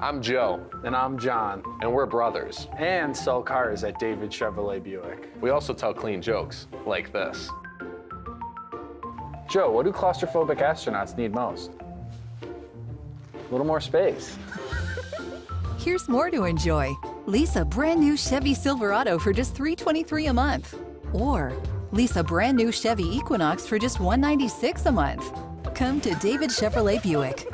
I'm Joe, And I'm John, and we're brothers. and sell cars at David Chevrolet Buick. We also tell clean jokes, like this. Joe, what do claustrophobic astronauts need most? A little more space. Here's more to enjoy. Lease a brand new Chevy Silverado for just $323 a month. Or lease a brand new Chevy Equinox for just $196 a month. Come to David Chevrolet Buick.